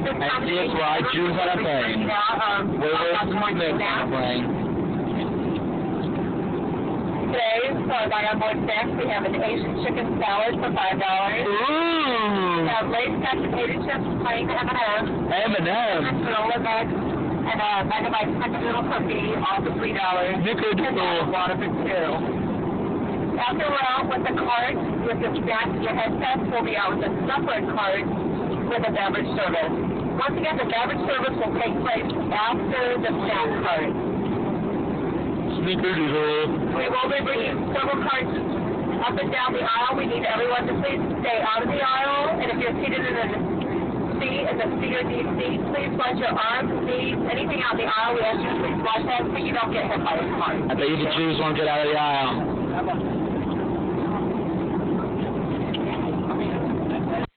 at this time of the see it's right, we're Jews on a gonna be plane. bringing out, um, We're with Smith on plane. Today, so I got more snacks. We have an Asian chicken salad for five dollars. Ooh! We have Lay's potato chips, plain M&M. M&M. granola bags, and a megabyte snickerdoodle cookie, all for three dollars. Snickerdoodle. And then water for two. After we're out with the cart, with the snacks, your headsets, we'll be out with a separate cart with a beverage service. Once again, the beverage service will take place after the snack cart. Snickerdoodle. We will be bringing several carts up and down the aisle. We need everyone to please stay out of the aisle, and if you're seated in a seat, in the C or D seat, please watch your arms, knees, anything out the aisle. We ask you to please watch that so you don't get hit by a car. I bet you the Jews won't get out of the aisle.